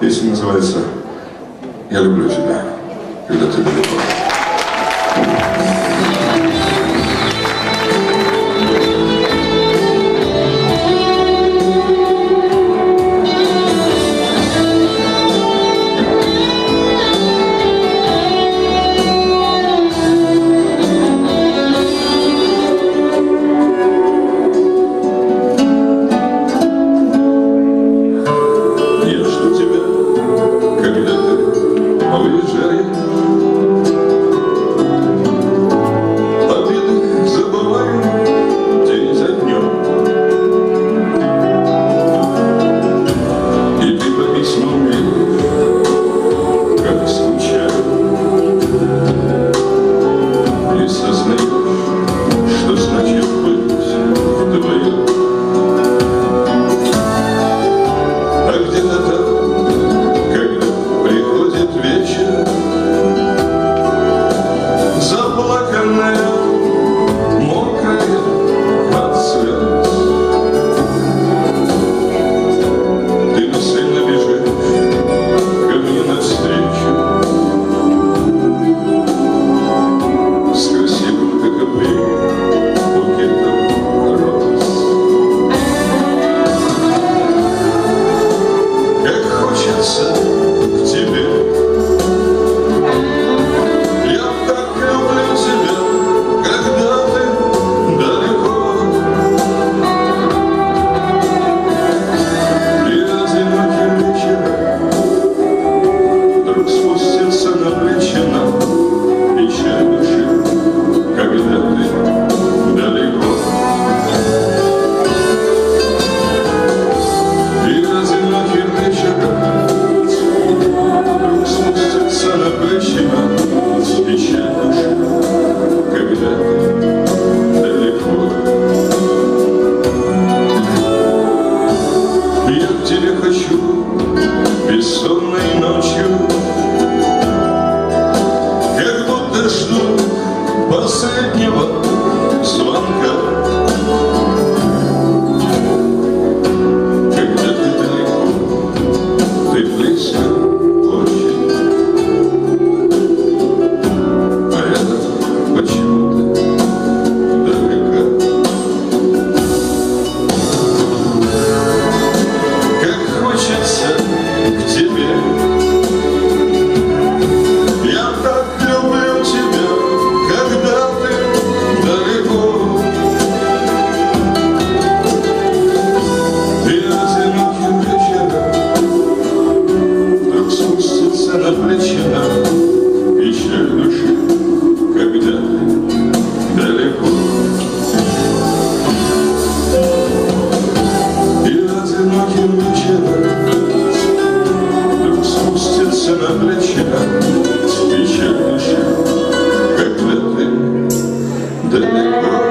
Песня называется «Я люблю тебя, когда ты далеко». жду последнего звонка. திருநெல்வேலி